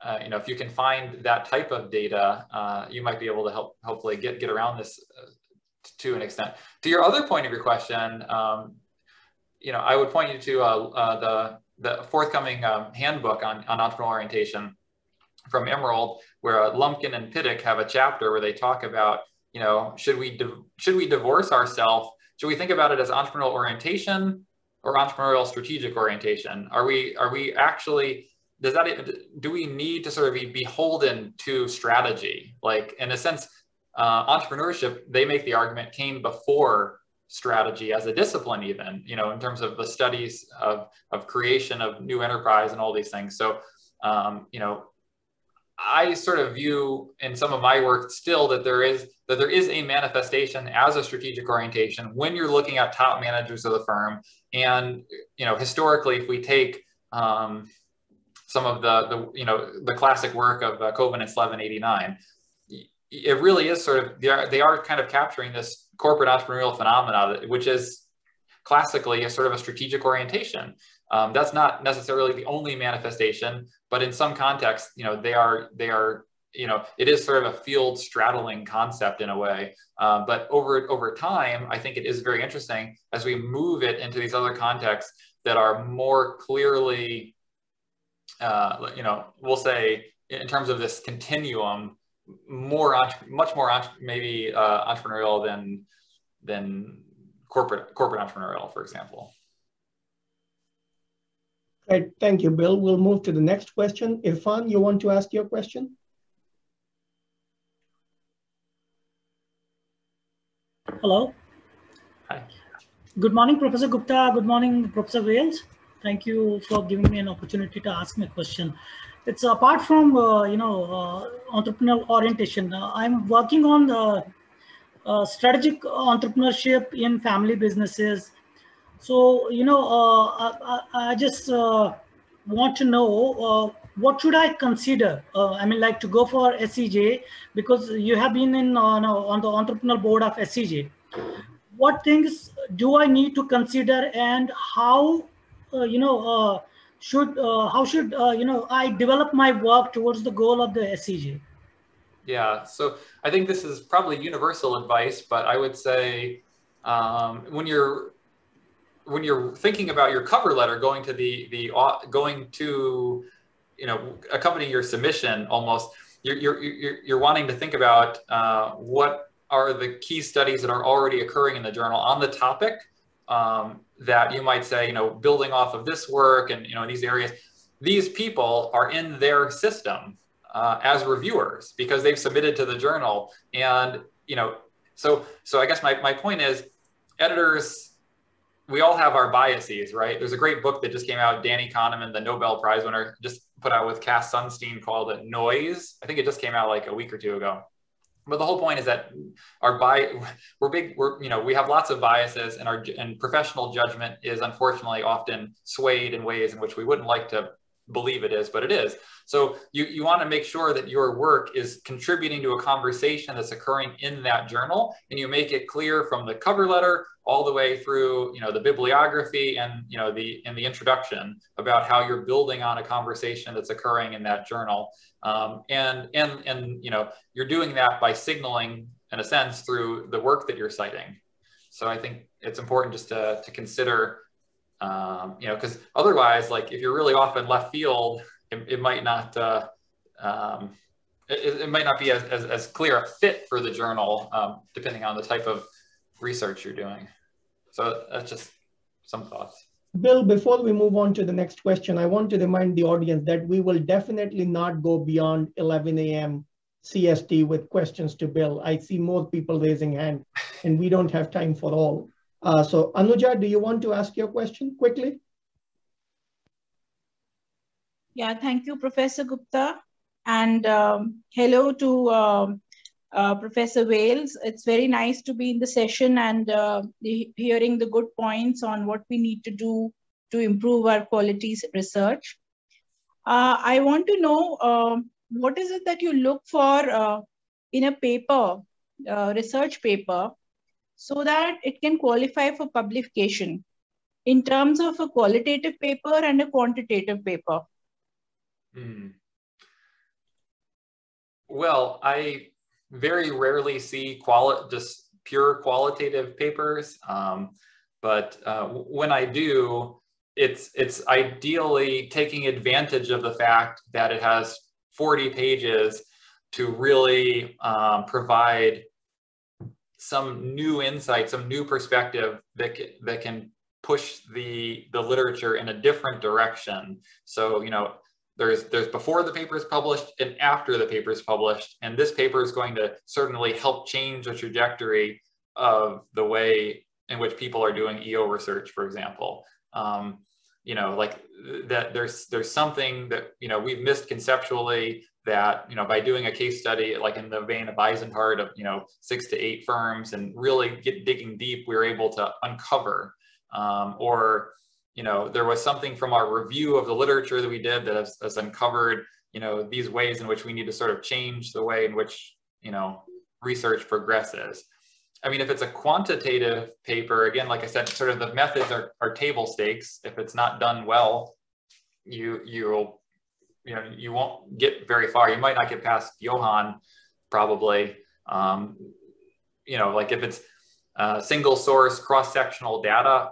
S2: uh, you know if you can find that type of data uh, you might be able to help hopefully get get around this uh, to an extent to your other point of your question um, you know i would point you to uh, uh, the the forthcoming um, handbook on, on entrepreneurial orientation from Emerald, where uh, Lumpkin and Pidduck have a chapter where they talk about, you know, should we should we divorce ourselves? Should we think about it as entrepreneurial orientation or entrepreneurial strategic orientation? Are we are we actually does that do we need to sort of be beholden to strategy? Like in a sense, uh, entrepreneurship they make the argument came before strategy as a discipline even you know in terms of the studies of of creation of new enterprise and all these things so um, you know I sort of view in some of my work still that there is that there is a manifestation as a strategic orientation when you're looking at top managers of the firm. And you know, historically, if we take um, some of the the you know the classic work of uh, Covin and Slevin '89, it really is sort of they are they are kind of capturing this corporate entrepreneurial phenomena, which is classically a sort of a strategic orientation. Um, that's not necessarily the only manifestation, but in some contexts, you know, they are they are you know it is sort of a field straddling concept in a way. Uh, but over over time, I think it is very interesting as we move it into these other contexts that are more clearly, uh, you know, we'll say in terms of this continuum, more much more maybe uh, entrepreneurial than than corporate corporate entrepreneurial, for example.
S1: Great, thank you, Bill. We'll move to the next question. Irfan, you want to ask your question?
S10: Hello.
S2: Hi.
S10: Good morning, Professor Gupta. Good morning, Professor Wales. Thank you for giving me an opportunity to ask my question. It's apart from, uh, you know, uh, entrepreneurial orientation. Uh, I'm working on the uh, strategic entrepreneurship in family businesses so, you know, uh, I, I, just uh, want to know uh, what should I consider? Uh, I mean, like to go for SEJ because you have been in on, on the entrepreneurial board of SEJ. What things do I need to consider and how, uh, you know, uh, should how should uh, you know I develop my work towards the goal of the SEJ?
S2: Yeah, so I think this is probably universal advice, but I would say um, when you're when you're thinking about your cover letter going to the the going to you know accompany your submission almost you're you're you're, you're wanting to think about uh, what are the key studies that are already occurring in the journal on the topic um, that you might say you know building off of this work and you know in these areas these people are in their system uh, as reviewers because they've submitted to the journal and you know so so i guess my, my point is editors we all have our biases, right? There's a great book that just came out, Danny Kahneman, the Nobel Prize winner, just put out with Cass Sunstein called it Noise. I think it just came out like a week or two ago. But the whole point is that our bi we're big, we're, you know, we have lots of biases and our and professional judgment is unfortunately often swayed in ways in which we wouldn't like to believe it is, but it is. So you, you want to make sure that your work is contributing to a conversation that's occurring in that journal and you make it clear from the cover letter all the way through you know the bibliography and you know the in the introduction about how you're building on a conversation that's occurring in that journal um, and and and you know you're doing that by signaling in a sense through the work that you're citing so i think it's important just to, to consider um, you know because otherwise like if you're really off in left field it, it might not uh, um, it, it, might not be as, as, as, clear a fit for the journal um, depending on the type of research you're doing. So that's just some thoughts.
S1: Bill, before we move on to the next question, I want to remind the audience that we will definitely not go beyond 11 a.m. CST with questions to Bill. I see more people raising hand and we don't have time for all. Uh, so Anuja, do you want to ask your question quickly?
S11: Yeah, thank you, Professor Gupta. And um, hello to um, uh, Professor Wales. It's very nice to be in the session and uh, hearing the good points on what we need to do to improve our quality research. Uh, I want to know um, what is it that you look for uh, in a paper, uh, research paper, so that it can qualify for publication in terms of a qualitative paper and a quantitative paper?
S2: Hmm. Well, I very rarely see quali- just pure qualitative papers. Um, but uh, when I do, it's it's ideally taking advantage of the fact that it has 40 pages to really um, provide some new insight, some new perspective that can, that can push the the literature in a different direction. So you know, there's, there's before the paper is published and after the paper is published. And this paper is going to certainly help change the trajectory of the way in which people are doing EO research, for example. Um, you know, like that there's there's something that, you know, we've missed conceptually that, you know, by doing a case study, like in the vein of Eisenhardt of, you know, six to eight firms and really get digging deep, we are able to uncover um, or you know, there was something from our review of the literature that we did that has, has uncovered, you know, these ways in which we need to sort of change the way in which, you know, research progresses. I mean, if it's a quantitative paper, again, like I said, sort of the methods are, are table stakes. If it's not done well, you you'll you know you won't get very far. You might not get past Johan, probably. Um, you know, like if it's uh, single source cross sectional data,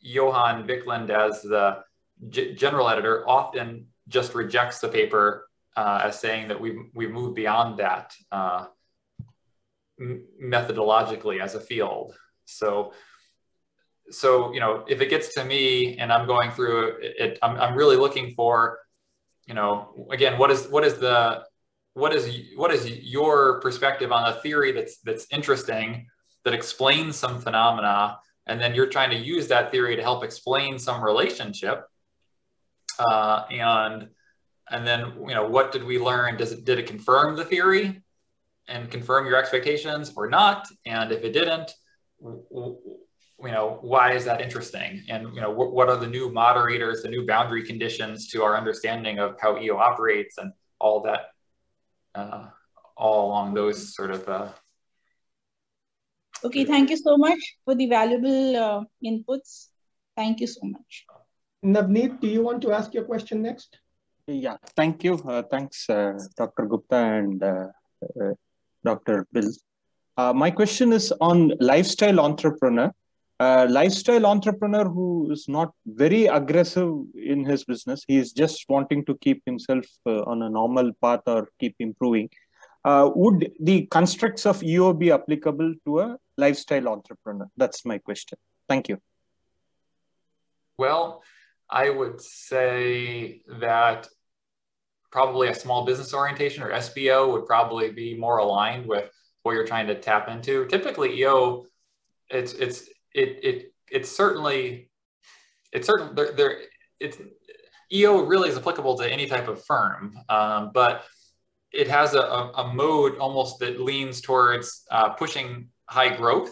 S2: Johan Wiklund as the general editor often just rejects the paper uh, as saying that we've, we've moved beyond that uh, methodologically as a field. So, so, you know, if it gets to me and I'm going through it, it I'm, I'm really looking for, you know, again, what is, what is the, what is, what is your perspective on a theory that's, that's interesting, that explains some phenomena, and then you're trying to use that theory to help explain some relationship. Uh, and, and then, you know, what did we learn? Does it, did it confirm the theory and confirm your expectations or not? And if it didn't, you know, why is that interesting? And, you know, what, what are the new moderators, the new boundary conditions to our understanding of how EO operates and all that, uh, all along those sort of. Uh...
S11: Okay, thank you so much for the valuable uh, inputs. Thank you so much.
S1: Navneet, do you want to ask your question next?
S12: Yeah, thank you. Uh, thanks, uh, Dr. Gupta and uh, uh Dr. Bill. Uh, my question is on lifestyle entrepreneur. Uh, lifestyle entrepreneur who is not very aggressive in his business. He is just wanting to keep himself on a normal path or keep improving. would the constructs of EO be applicable to a lifestyle entrepreneur? That's my question. Thank you.
S2: Well, I would say that probably a small business orientation or SBO would probably be more aligned with what you're trying to tap into. Typically, EO, it's it's it it it's certainly it's certain there, there it's EO really is applicable to any type of firm, um, but it has a, a, mode almost that leans towards uh, pushing high growth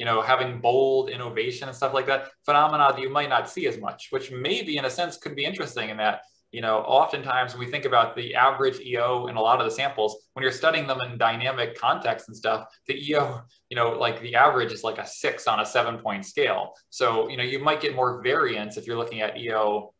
S2: you know, having bold innovation and stuff like that, phenomena that you might not see as much, which maybe in a sense could be interesting in that, you know, oftentimes when we think about the average EO in a lot of the samples, when you're studying them in dynamic context and stuff, the EO, you know, like the average is like a six on a seven point scale. So, you know, you might get more variance if you're looking at EO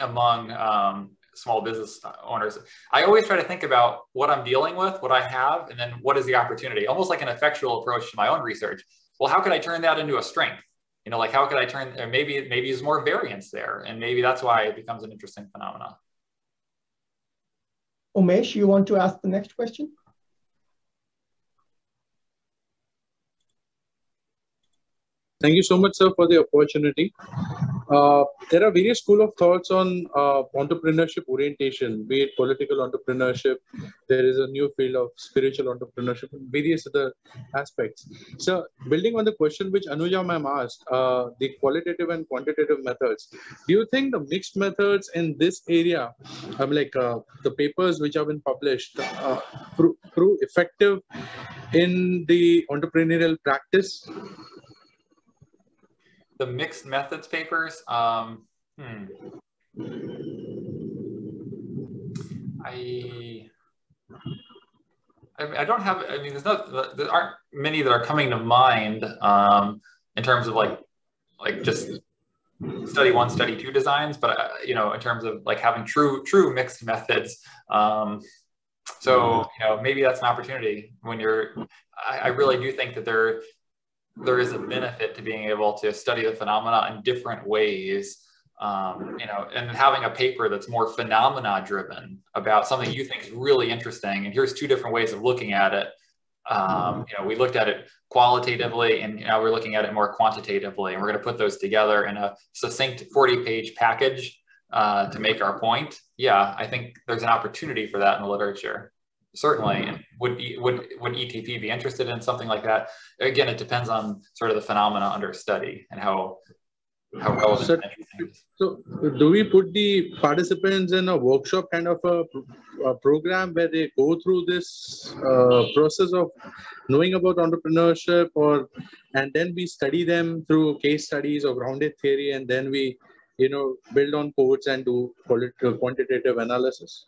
S2: among um, small business owners. I always try to think about what I'm dealing with, what I have, and then what is the opportunity, almost like an effectual approach to my own research well, how can I turn that into a strength? You know, like how could I turn, or maybe, maybe there's more variance there. And maybe that's why it becomes an interesting phenomenon.
S1: Umesh, you want to ask the next question?
S13: Thank you so much, sir, for the opportunity. Uh, there are various school of thoughts on uh, entrepreneurship orientation, be it political entrepreneurship. There is a new field of spiritual entrepreneurship, and various other aspects. So, building on the question which Anuja ma'am asked, uh, the qualitative and quantitative methods. Do you think the mixed methods in this area, um, like uh, the papers which have been published, uh, prove, prove effective in the entrepreneurial practice?
S2: The mixed methods papers. Um, hmm. I, I, don't have. I mean, there's no. There aren't many that are coming to mind um, in terms of like, like just study one, study two designs. But uh, you know, in terms of like having true, true mixed methods. Um, so you know, maybe that's an opportunity when you're. I, I really do think that there there is a benefit to being able to study the phenomena in different ways um, you know and having a paper that's more phenomena driven about something you think is really interesting and here's two different ways of looking at it. Um, you know we looked at it qualitatively and now we're looking at it more quantitatively and we're going to put those together in a succinct 40 page package uh, to make our point. Yeah i think there's an opportunity for that in the literature certainly would would would etp be interested in something like that? Again it depends on sort of the phenomena under study and how how relevant
S13: so, so do we put the participants in a workshop kind of a, a program where they go through this uh, process of knowing about entrepreneurship or and then we study them through case studies or grounded theory and then we you know build on codes and do quantitative analysis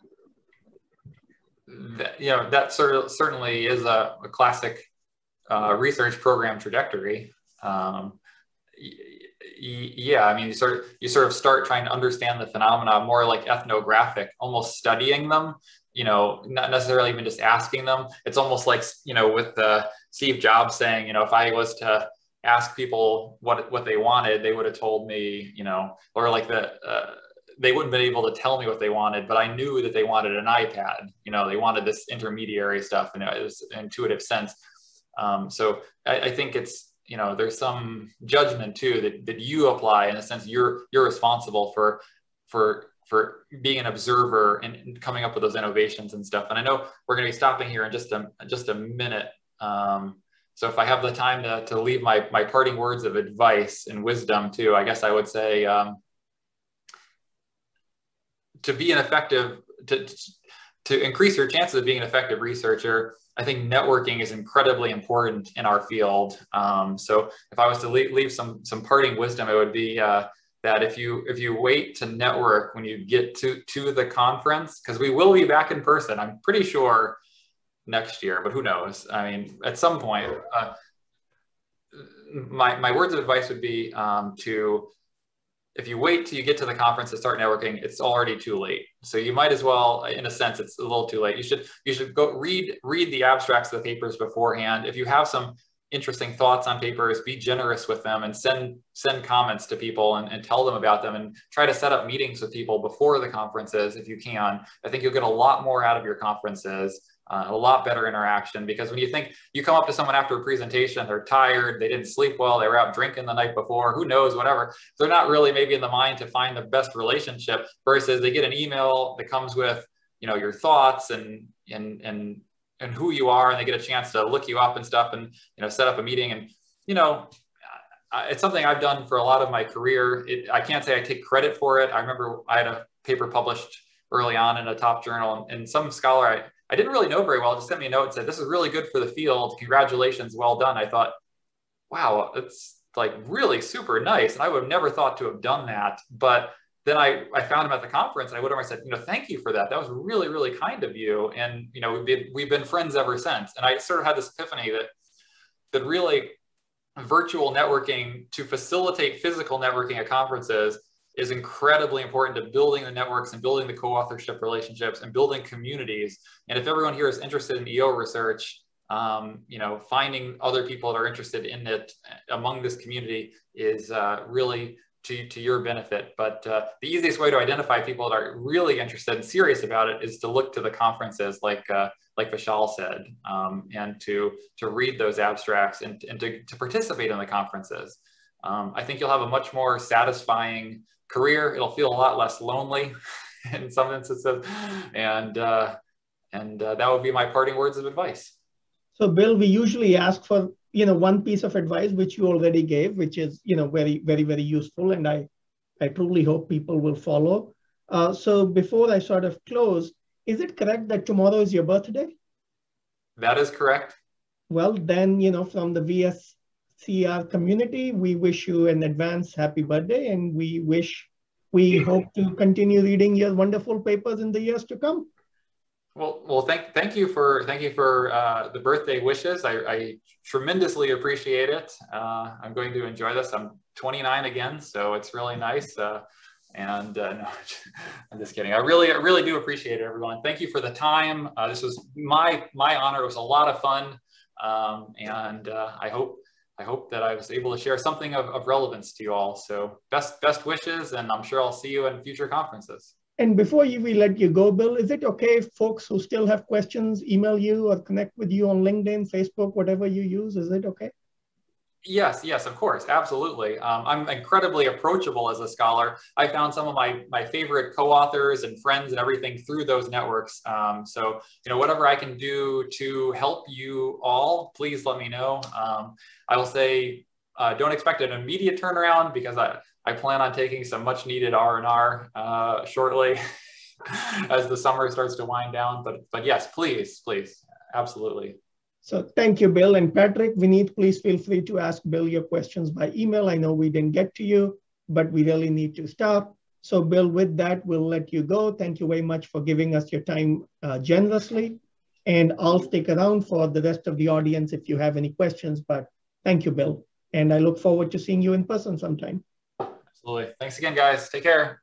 S2: that, you know, that of certainly is a, a classic uh, research program trajectory. Um, yeah, I mean, you sort of you sort of start trying to understand the phenomena more like ethnographic, almost studying them. You know, not necessarily even just asking them. It's almost like you know, with uh, Steve Jobs saying, you know, if I was to ask people what what they wanted, they would have told me, you know, or like the uh, they wouldn't have been able to tell me what they wanted, but I knew that they wanted an iPad. You know, they wanted this intermediary stuff, and it was intuitive sense. Um, so I, I, think it's you know there's some judgment too that, that you apply in a sense you're you're responsible for for for being an observer and coming up with those innovations and stuff. And I know we're going to be stopping here in just a just a minute. Um, so if I have the time to, to leave my, my parting words of advice and wisdom too, I guess I would say um, to be an effective, to, to increase your chances of being an effective researcher, I think networking is incredibly important in our field. Um, so if I was to leave, leave, some some parting wisdom, it would be uh, that if you if you wait to network when you get to to the conference, because we will be back in person, I'm pretty sure next year, but who knows? I mean, at some point, uh, my my words of advice would be um, to if you wait till you get to the conference to start networking, it's already too late. So you might as well, in a sense, it's a little too late. You should you should go read read the abstracts of the papers beforehand. If you have some interesting thoughts on papers, be generous with them and send send comments to people and, and tell them about them and try to set up meetings with people before the conferences if you can. I think you'll get a lot more out of your conferences uh, a lot better interaction because when you think you come up to someone after a presentation, they're tired, they didn't sleep well, they were out drinking the night before, who knows, whatever. They're not really maybe in the mind to find the best relationship versus they get an email that comes with, you know, your thoughts and, and, and, and who you are, and they get a chance to look you up and stuff and, you know, set up a meeting. And, you know, it's something I've done for a lot of my career. It, I can't say I take credit for it. I remember I had a paper published early on in a top journal and, and some scholar I, I didn't really know very well. Just sent me a note and said, "This is really good for the field. Congratulations, well done." I thought, "Wow, it's like really super nice," and I would have never thought to have done that. But then I, I found him at the conference, and I would have said, "You know, thank you for that. That was really really kind of you." And you know, we've been we've been friends ever since. And I sort of had this epiphany that that really virtual networking to facilitate physical networking at conferences is incredibly important to building the networks and building the co-authorship relationships and building communities. And if everyone here is interested in EO research, um, you know, finding other people that are interested in it among this community is uh, really to, to your benefit. But uh, the easiest way to identify people that are really interested and serious about it is to look to the conferences like, uh, like Vishal said, um, and to, to read those abstracts and, and to, to participate in the conferences. Um, I think you'll have a much more satisfying career. It'll feel a lot less lonely [LAUGHS] in some instances. And, uh, and uh, that would be my parting words of advice.
S1: So Bill, we usually ask for, you know, one piece of advice, which you already gave, which is, you know, very, very, very useful. And I, I truly hope people will follow. Uh, so before I sort of close, is it correct that tomorrow is your birthday?
S2: That is correct.
S1: Well, then, you know, from the VS CR community, we wish you an advance happy birthday and we wish, we hope to continue reading your wonderful papers in the years to come.
S2: Well, well, thank thank you for thank you for uh, the birthday wishes. I, I tremendously appreciate it. Uh, I'm going to enjoy this. I'm 29 again, so it's really nice. Uh, and uh, [LAUGHS] no, I'm just kidding. I really, I really do appreciate it, everyone. Thank you for the time. Uh, this was my my honor. It was a lot of fun, um, and uh, I hope I hope that I was able to share something of, of relevance to you all. So best best wishes, and I'm sure I'll see you in future conferences.
S1: And before you, we let you go, Bill, is it okay if folks who still have questions email you or connect with you on LinkedIn, Facebook, whatever you use? Is it okay?
S2: Yes, yes, of course, absolutely. Um, I'm incredibly approachable as a scholar. I found some of my my favorite co-authors and friends and everything through those networks. Um, so, you know, whatever I can do to help you all, please let me know. Um, I will say, uh, don't expect an immediate turnaround because I, I plan on taking some much needed R&R uh, shortly [LAUGHS] as the summer starts to wind down. But, but yes, please, please, absolutely.
S1: So thank you, Bill. And Patrick, Vineet, please feel free to ask Bill your questions by email. I know we didn't get to you, but we really need to stop. So Bill, with that, we'll let you go. Thank you very much for giving us your time uh, generously. And I'll stick around for the rest of the audience if you have any questions, but thank you, Bill. And I look forward to seeing you in person sometime.
S2: Absolutely. Thanks again, guys. Take care.